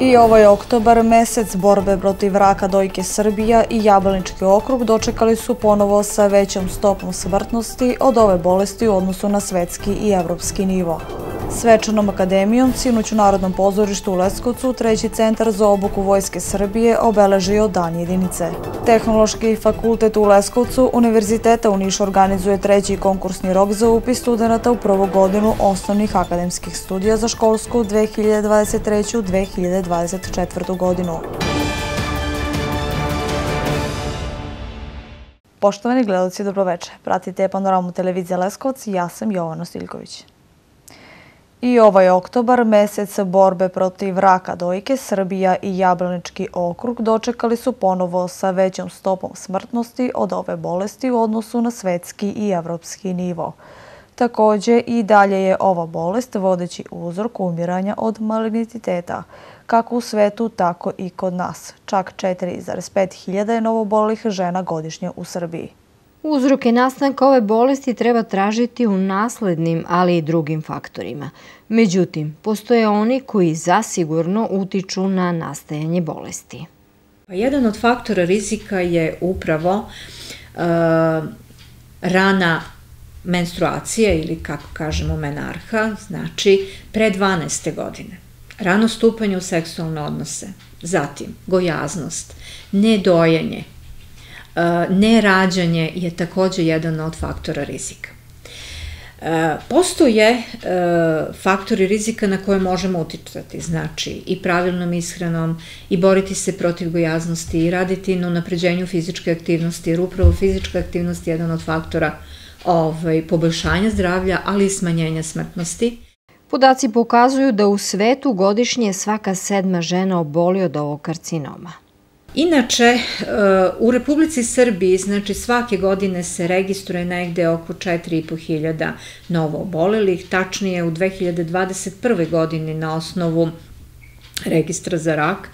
I ovaj oktobar, mesec borbe protiv raka dojke Srbija i Jablanički okrug dočekali su ponovo sa većom stopom smrtnosti od ove bolesti u odnosu na svetski i evropski nivo. Svečanom akademijom Sinuć u Narodnom pozorištu u Leskovcu treći centar za obuku Vojske Srbije obeležio dan jedinice. Tehnološki fakultet u Leskovcu Univerziteta u Nišu organizuje treći konkursni rok za upis studenta u prvu godinu osnovnih akademskih studija za školsku 2023-2024 godinu. Poštovani gledalci, dobroveče. Pratite panoramu televizije Leskovac, ja sam Jovana Stiljković. I ovaj oktobar, mesec borbe protiv raka dojke, Srbija i Jablanički okrug dočekali su ponovo sa većom stopom smrtnosti od ove bolesti u odnosu na svetski i evropski nivo. Takođe, i dalje je ova bolest vodeći uzrok umiranja od malignititeta, kako u svetu, tako i kod nas. Čak 4,5 hiljada je novobolih žena godišnje u Srbiji. Uzroke nastanka ove bolesti treba tražiti u naslednim, ali i drugim faktorima. Međutim, postoje oni koji zasigurno utiču na nastajanje bolesti. Pa jedan od faktora rizika je upravo uh, rana menstruacija ili kako kažemo menarha, znači pre 12. godine. Rano stupanje u seksualne odnose, zatim gojaznost, nedojenje, nerađanje je takođe jedan od faktora rizika. Postoje faktori rizika na koje možemo uticati, znači i pravilnom ishranom, i boriti se protiv gojaznosti, i raditi na napređenju fizičke aktivnosti, jer upravo fizička aktivnost je jedan od faktora ovaj, poboljšanja zdravlja, ali i smanjenja smrtnosti. Podaci pokazuju da u svetu godišnje svaka sedma žena oboli od ovog karcinoma. Inače, e, u Republici Srbiji, znači svake godine se registruje negde oko 4,5 hiljada novo obolelih, tačnije u 2021. godini na osnovu registra za rak,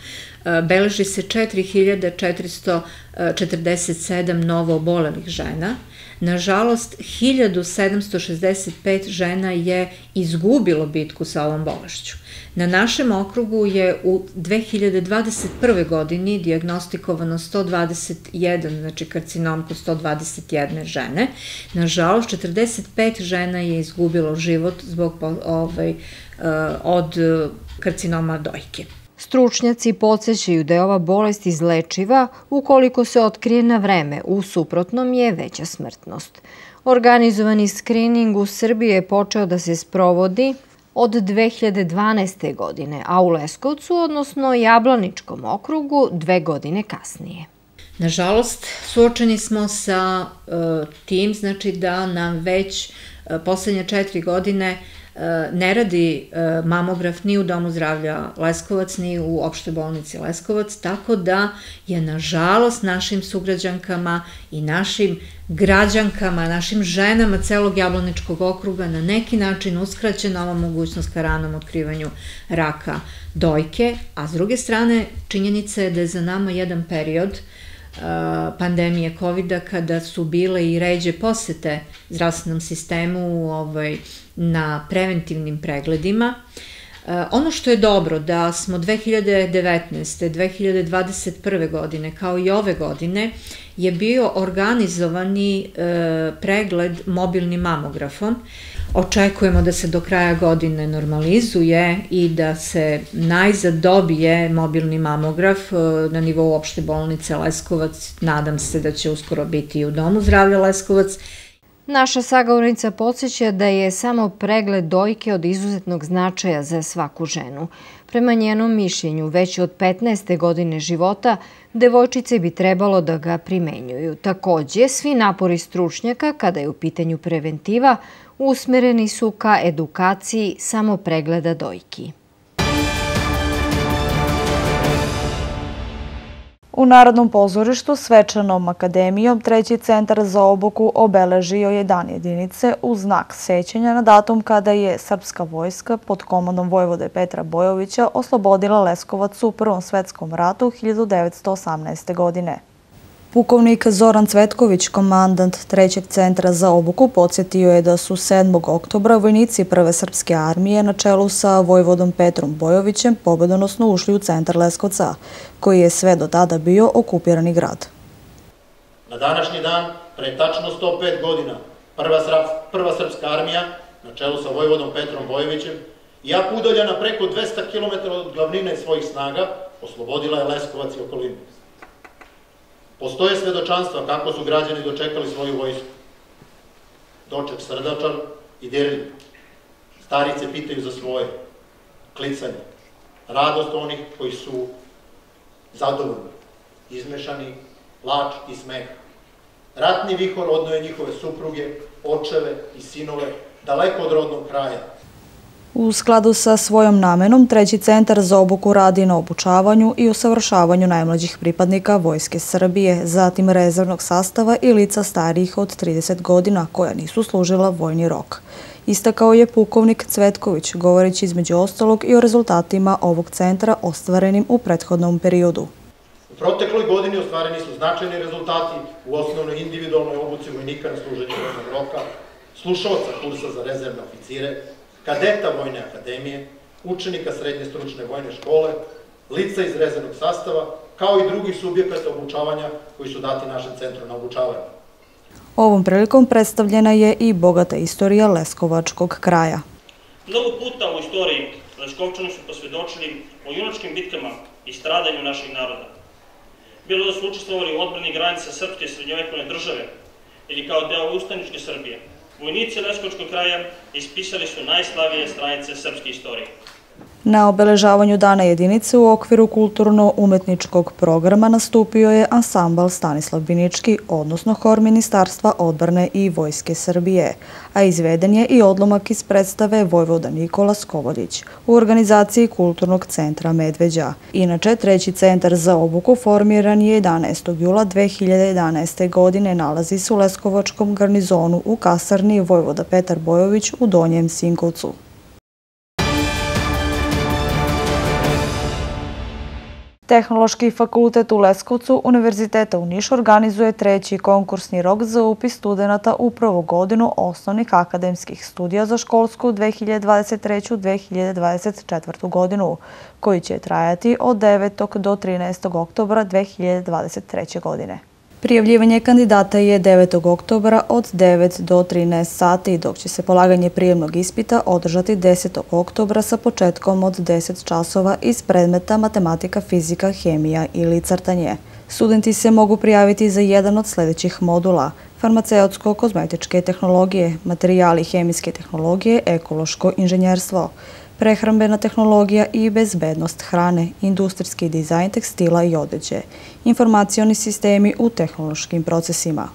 beleži se 4447 novo obolelih žena, Nažalost, 1765 žena je izgubilo bitku sa ovom bolešću. Na našem okrugu je u 2021. godini diagnostikovano 121, znači karcinom kod 121 žene. Nažalost, 45 žena je izgubilo život zbog ovaj, eh, od karcinoma dojke. Stručnjaci podsjećaju da je ova bolest izlečiva ukoliko se otkrije na vreme, u suprotnom je veća smrtnost. Organizovani skrining u Srbiji je počeo da se sprovodi od 2012. godine, a u Leskovcu, odnosno Jablaničkom okrugu, dve godine kasnije. Nažalost, suočeni smo sa uh, tim, znači da nam već uh, poslednje četiri godine ne radi e, mamograf ni u Domu zdravlja Leskovac, ni u opštoj bolnici Leskovac, tako da je nažalost našim sugrađankama i našim građankama, našim ženama celog jablaničkog okruga na neki način uskraćena ova mogućnost ka ranom otkrivanju raka dojke, a s druge strane činjenica je da je za nama jedan period uh, pandemije covid kada su bile i ređe posete zdravstvenom sistemu ovaj, na preventivnim pregledima. E, ono što je dobro da smo 2019. 2021. godine kao i ove godine je bio organizovani e, pregled mobilnim mamografom. Očekujemo da se do kraja godine normalizuje i da se najzad dobije mobilni mamograf e, na nivou opšte bolnice Leskovac. Nadam se da će uskoro biti i u Domu zdravlja Leskovac Naša sagovornica podsjeća da je samo pregled dojke od izuzetnog značaja za svaku ženu. Prema njenom mišljenju, već od 15. godine života, devojčice bi trebalo da ga primenjuju. Takođe, svi napori stručnjaka, kada je u pitanju preventiva, usmereni su ka edukaciji samo pregleda dojki. U Narodnom pozorištu svečanom akademijom treći centar za obuku obeležio je dan jedinice u znak sećanja na datum kada je Srpska vojska pod komandom Vojvode Petra Bojovića oslobodila Leskovac u Prvom svetskom ratu 1918. godine. Pukovnik Zoran Cvetković, komandant Trećeg centra za obuku, podsjetio je da su 7. oktobra vojnici Prve srpske armije na čelu sa vojvodom Petrom Bojovićem pobedonosno ušli u centar Leskovca, koji je sve do tada bio okupirani grad. Na današnji dan, pre tačno 105 godina, Prva, srpska armija, na čelu sa vojvodom Petrom Bojovićem, jako udaljena preko 200 km od glavnine svojih snaga, oslobodila je Leskovac i okolinu. Postoje svedočanstva kako su građani dočekali svoju vojsku. Doček srdačan i dirljiv. Starice pitaju za svoje. Klicanje. Radost onih koji su zadovoljni. Izmešani lač i smeh. Ratni vihor odnoje njihove supruge, očeve i sinove, daleko od rodnog kraja, U skladu sa svojom namenom, Treći centar za obuku radi na obučavanju i usavršavanju najmlađih pripadnika Vojske Srbije, zatim rezervnog sastava i lica starijih od 30 godina koja nisu služila vojni rok. Istakao je pukovnik Cvetković, govoreći između ostalog i o rezultatima ovog centra ostvarenim u prethodnom periodu. U protekloj godini ostvareni su značajni rezultati u osnovnoj individualnoj obuci vojnika na služenju vojnog roka, slušalca kursa za rezervne oficire, kadeta Vojne akademije, učenika Srednje stručne vojne škole, lica iz rezervnog sastava, kao i drugih subjekata obučavanja koji su dati našem centru na obučavanje. Ovom prilikom predstavljena je i bogata istorija Leskovačkog kraja. Mnogo puta u istoriji Leskovčani su posvjedočili o junačkim bitkama i stradanju naših naroda. Bilo da su učestvovali u odbrani granica srpske srednjovekovne države ili kao deo ustaničke Srbije, Vojnici Leskočkog kraja ispisali su najslavije stranice srpske istorije. Na obeležavanju dana jedinice u okviru kulturno-umetničkog programa nastupio je ansambal Stanislav Binički, odnosno hor Ministarstva odbrane i Vojske Srbije, a izveden je i odlomak iz predstave Vojvoda Nikola Skovoljić u organizaciji Kulturnog centra Medveđa. Inače, treći centar za obuku formiran je 11. jula 2011. godine nalazi se u Leskovačkom garnizonu u kasarni Vojvoda Petar Bojović u Donjem Sinkovcu. Tehnološki fakultet u Leskovcu Univerziteta u Nišu organizuje treći konkursni rok za upis studenta u prvu godinu osnovnih akademskih studija za školsku 2023-2024 godinu, koji će trajati od 9. do 13. oktobra 2023. godine. Prijavljivanje kandidata je 9. oktobra od 9 do 13 sati, dok će se polaganje prijemnog ispita održati 10. oktobra sa početkom od 10 časova iz predmeta matematika, fizika, hemija ili crtanje. Studenti se mogu prijaviti za jedan od sledećih modula – farmaceutsko-kozmetičke tehnologije, materijali hemijske tehnologije, ekološko inženjerstvo – prehrambena tehnologija i bezbednost hrane, industrijski dizajn tekstila i odeđe, informacioni sistemi u tehnološkim procesima.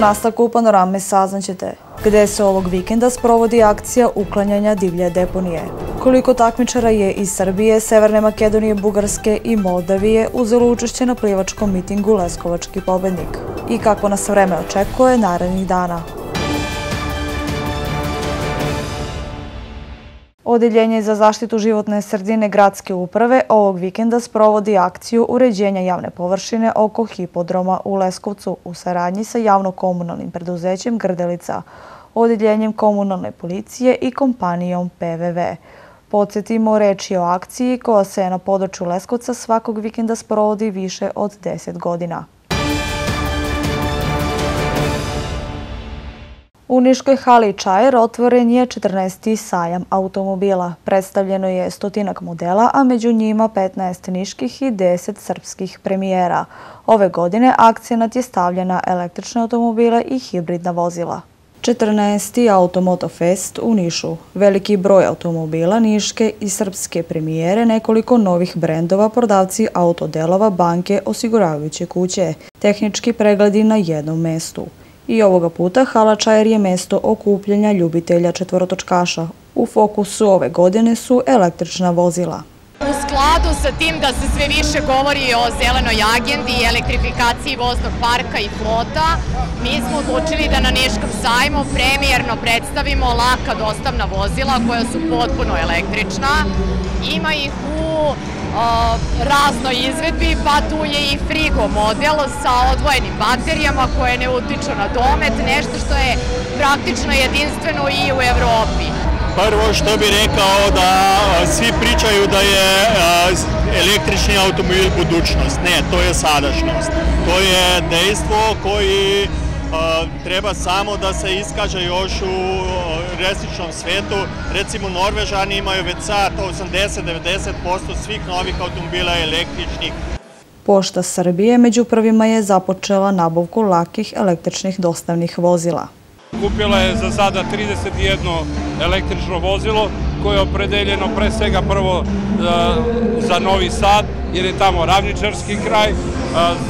Nastavku panorame saznaćete gde se ovog vikenda sprovodi akcija uklanjanja divlje deponije. Koliko takmičara je iz Srbije, Severne Makedonije, Bugarske i Moldavije uzelo učešće na plivačkom mitingu Leskovački pobednik. I kako nas vreme očekuje narednih dana. Odeljenje za zaštitu životne sredine gradske uprave ovog vikenda sprovodi akciju uređenja javne površine oko hipodroma u Leskovcu u saradnji sa javno-komunalnim preduzećem Grdelica, odeljenjem komunalne policije i kompanijom PVV. Podsjetimo, reč je o akciji koja se na području Leskovca svakog vikenda sprovodi više od 10 godina. U Niškoj hali Čajer otvoren je 14. sajam automobila. Predstavljeno je stotinak modela, a među njima 15 niških i 10 srpskih premijera. Ove godine akcijenat je stavljena električne automobile i hibridna vozila. 14. Automoto Fest u Nišu. Veliki broj automobila Niške i srpske premijere, nekoliko novih brendova, prodavci autodelova, banke, osiguravajuće kuće, tehnički pregledi na jednom mestu. I ovoga puta Hala Čajer je mesto okupljanja ljubitelja četvorotočkaša. U fokusu ove godine su električna vozila. skladu sa tim da se sve više govori o zelenoj agendi i elektrifikaciji voznog parka i flota, mi smo odlučili da na Niškom sajmu premijerno predstavimo laka dostavna vozila koja su potpuno električna. Ima ih u raznoj izvedbi, pa tu je i frigo model sa odvojenim baterijama koje ne utiču na domet, nešto što je praktično jedinstveno i u Evropi. Prvo što bi rekao da svi pričaju da je električni automobil budućnost. Ne, to je sadašnjost. To je dejstvo koji treba samo da se iskaže još u restičnom svetu. Recimo, Norvežani imaju već sad 80-90% svih novih automobila električnih. Pošta Srbije među prvima je započela nabavku lakih električnih dostavnih vozila. Kupila je za sada 31 električno vozilo koje je opredeljeno pre svega prvo za Novi Sad, jer je tamo ravničarski kraj,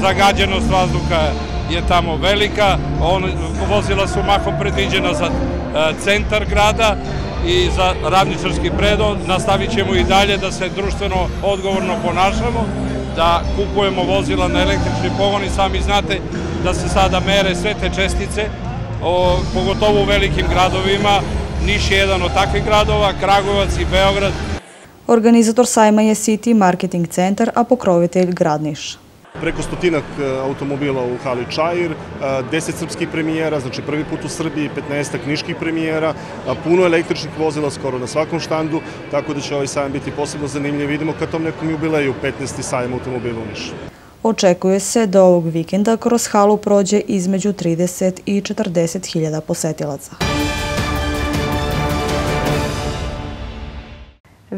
zagađenost vazduha je tamo velika, vozila su mahom predviđena za centar grada i za ravničarski predo. Nastavit ćemo i dalje da se društveno odgovorno ponašamo, da kupujemo vozila na električni pogon i sami znate da se sada mere sve te čestice pogotovo u velikim gradovima. Niš je jedan od takvih gradova, Kragovac i Beograd. Organizator sajma je City Marketing Centar, a pokrovitelj Grad Niš. Preko stotinak e, automobila u hali Čajir, 10 srpskih premijera, znači prvi put u Srbiji, 15 niških premijera, puno električnih vozila skoro na svakom štandu, tako da će ovaj sajam biti posebno zanimljiv. Vidimo ka tom nekom jubileju 15. sajam automobila u Nišu. Očekuje se da ovog vikenda kroz halu prođe između 30 i 40 hiljada posetilaca.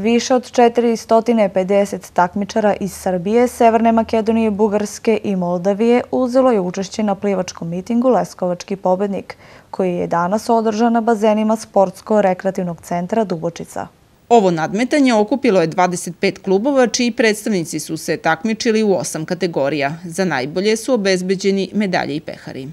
Više od 450 takmičara iz Srbije, Severne Makedonije, Bugarske i Moldavije uzelo je učešće na plivačkom mitingu Leskovački pobednik, koji je danas održan na bazenima Sportsko-rekreativnog centra Dubočica. Ovo nadmetanje okupilo je 25 klubova čiji predstavnici su se takmičili u osam kategorija. Za najbolje su obezbeđeni medalje i pehari.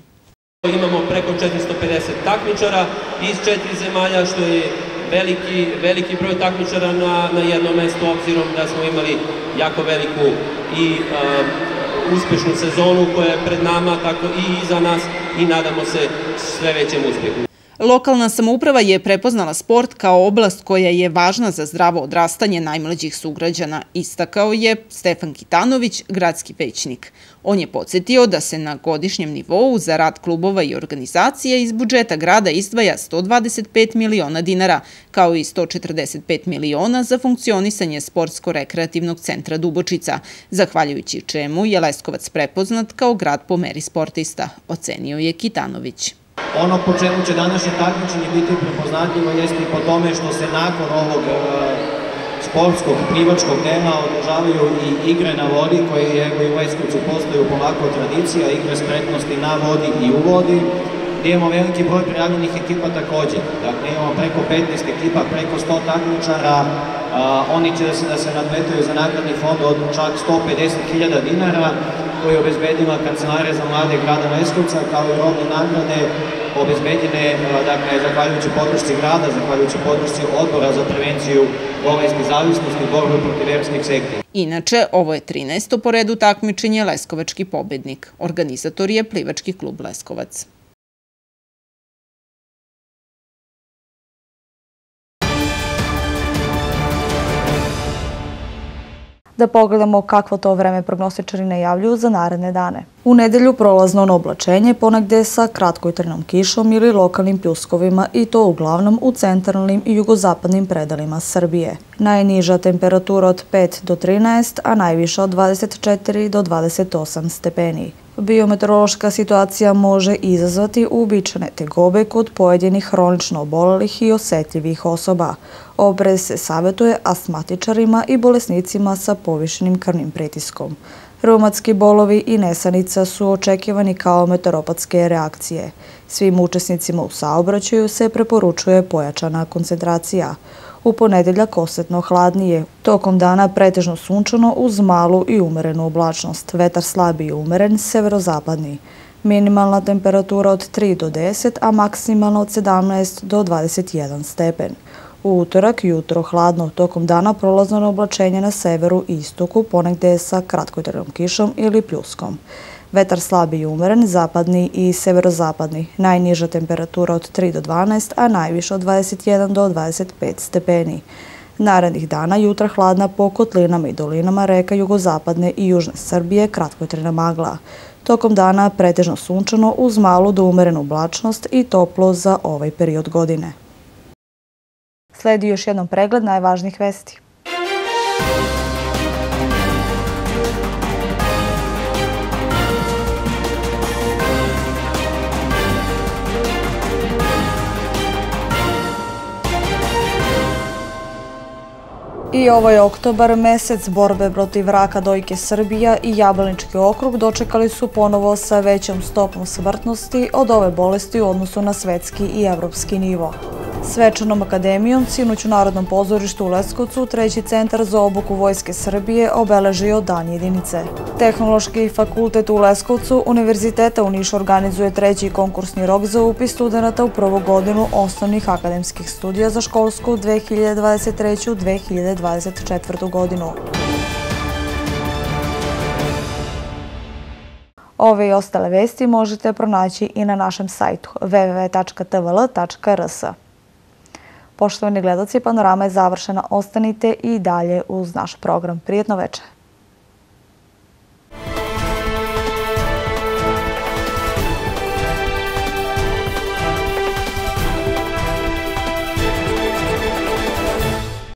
Imamo preko 450 takmičara iz četiri zemalja, što je veliki, veliki broj takmičara na, na jednom mestu, obzirom da smo imali jako veliku i uh, uspešnu sezonu koja je pred nama, tako i iza nas i nadamo se sve većem uspjehu. Lokalna samouprava je prepoznala sport kao oblast koja je važna za zdravo odrastanje najmlađih sugrađana, istakao je Stefan Kitanović, gradski pećnik. On je podsjetio da se na godišnjem nivou za rad klubova i organizacije iz budžeta grada izdvaja 125 miliona dinara, kao i 145 miliona za funkcionisanje Sportsko-rekreativnog centra Dubočica, zahvaljujući čemu je Leskovac prepoznat kao grad po meri sportista, ocenio je Kitanović. Ono po čemu će današnje takmičenje biti prepoznatljivo jeste i po tome što se nakon ovog e, sportskog, plivačkog dela održavaju i igre na vodi koje je u Leskovcu postaju polako tradicija, igre spretnosti na vodi i u vodi, gdje imamo veliki broj prijavljenih ekipa takođe. Dakle, imamo preko 15 ekipa, preko 100 takmičara, oni će da se, da nadmetaju za nagradni fond od čak 150.000 dinara, koji je obezbedila Kancelarija za mlade grada Leskovca, kao i robne nagrade obezbeđene, dakle, zahvaljujući podršci grada, zahvaljujući podršci odbora za prevenciju bolesti zavisnosti i borbe protiv verskih sekti. Inače, ovo je 13. po redu takmičenje Leskovački pobednik. Organizator je Plivački klub Leskovac. Da pogledamo kakvo to vreme prognostičari najavljuju za naredne dane. U nedelju prolazno na oblačenje, ponegde sa kratkojtrnom kišom ili lokalnim pljuskovima i to uglavnom u centralnim i jugozapadnim predalima Srbije. Najniža temperatura od 5 do 13, a najviša od 24 do 28 stepeni. Biometeorološka situacija može izazvati uobičajene tegobe kod pojedinih hronično obolelih i osetljivih osoba. Obrez se savjetuje astmatičarima i bolesnicima sa povišenim krvnim pritiskom. Reumatski bolovi i nesanica su očekivani kao meteoropatske reakcije. Svim učesnicima u saobraćaju se preporučuje pojačana koncentracija. U ponedeljak osetno hladnije. Tokom dana pretežno sunčano uz malu i umerenu oblačnost. Vetar slabi i umeren, severozapadni. Minimalna temperatura od 3 do 10, a maksimalna od 17 do 21 stepen. U utorak jutro hladno, tokom dana prolazno na oblačenje na severu i istoku, ponegde sa kratkotrajnom kišom ili pljuskom. Vetar slabi i umeren, zapadni i severozapadni. Najniža temperatura od 3 do 12, a najviše od 21 do 25 stepeni. Narednih dana jutra hladna po kotlinama i dolinama reka jugozapadne i južne Srbije, kratkotrena magla. Tokom dana pretežno sunčano uz malu do umerenu oblačnost i toplo za ovaj period godine. Sledi još jednom pregled najvažnijih vesti. I ovo je oktobar, mesec borbe protiv raka dojke Srbija i Jablanički okrug dočekali su ponovo sa većom stopom smrtnosti od ove bolesti u odnosu na svetski i evropski nivo. Svečanom akademijom Sinuć u Narodnom pozorištu u Leskovcu treći centar za obuku Vojske Srbije obeležio dan jedinice. Tehnološki fakultet u Leskovcu Univerziteta u Nišu organizuje treći konkursni rok za upis studenta u prvu godinu osnovnih akademskih studija za školsku 2023-2024 godinu. Ove i ostale vesti možete pronaći i na našem sajtu www.tvl.rs. Poštovani gledoci, panorama je završena. Ostanite i dalje uz naš program. Prijetno večer.